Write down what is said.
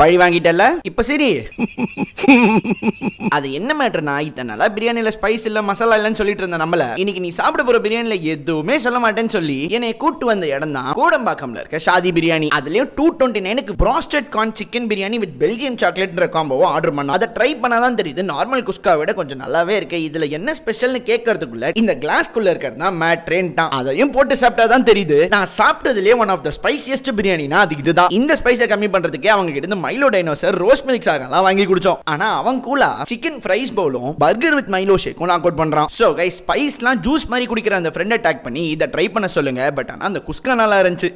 பழி வாங்கிட்டல இப்ப சரி. அது என்ன மேட்டர்னா இத்தனை நாளா பிரியாணில ஸ்பைஸ் இல்ல மசாலா இல்லன்னு சொல்லிட்டு இருந்த நம்மள. இன்னைக்கு நீ சாப்பிட போற பிரியாணில எதுவுமே சொல்ல மாட்டேன்னு சொல்லி என்னை கூட்டு வந்த இடம் தான் கோடம்பாக்கம்ல இருக்க ஷாதி பிரியாணி. அதுலயும் டூ டுவெண்ட்டி நைனுக்கு frosted corn chicken biryani with Belgium சாக்லேட்ன்ற காம்போவும் ஆர்டர் பண்ணோம். அதை ட்ரை பண்ணாதான் தெரியுது நார்மல் குஸ்கா விட கொஞ்சம் நல்லாவே இருக்கு. இதுல என்ன ஸ்பெஷல்னு கேட்கறதுக்குள்ள இந்த கிளாஸ்க்குள்ள இருக்கிறது தான் மேட்ரேன் தான் அதையும் போட்டு சாப்பிட்டா தான் தெரியுது. நான் சாப்பிட்டதுலயே ஒன் ஆஃப் த ஸ்பைசியஸ்ட் பிரியாணினா அது இதுதான். இந்த ஸ்பைஸை கம்மி பண்றதுக்கே அவங்க கிட்ட மைலோ டைனோசர் ரோஸ் மில்க் ஆகலாம் வாங்கி குடிச்சோம். ஆனா அவன் கூலா சிக்கன் ஃப்ரைஸ் பவுலும் பர்கர் வித் மைலோ ஷேக்கும் நான் அவுட் பண்றான். சோ கை ஸ்பைஸ்லாம் ஜூஸ் மாதிரி குடிக்கிற அந்த ஃப்ரெண்ட் அட்டாக் பண்ணி இதை ட்ரை பண்ண சொல்லுங்க. பட் ஆனா அந்த குஸ்கா நல்லா இருந்துச்சு.